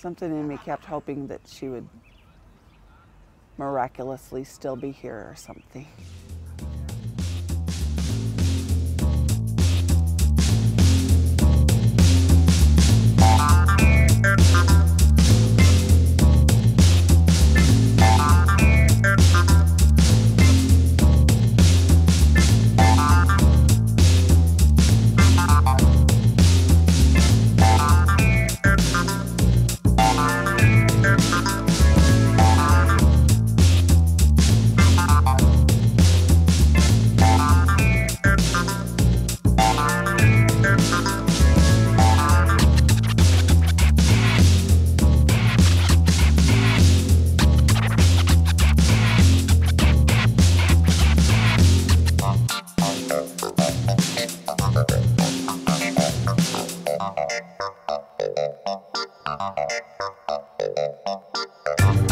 Something in me kept hoping that she would miraculously still be here or something. Thank